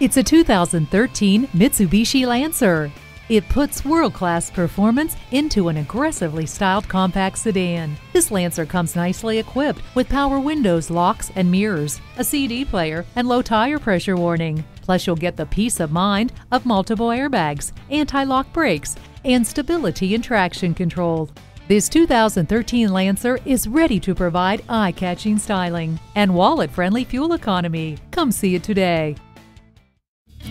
It's a 2013 Mitsubishi Lancer. It puts world-class performance into an aggressively styled compact sedan. This Lancer comes nicely equipped with power windows, locks, and mirrors, a CD player, and low tire pressure warning. Plus, you'll get the peace of mind of multiple airbags, anti-lock brakes, and stability and traction control. This 2013 Lancer is ready to provide eye-catching styling and wallet-friendly fuel economy. Come see it today.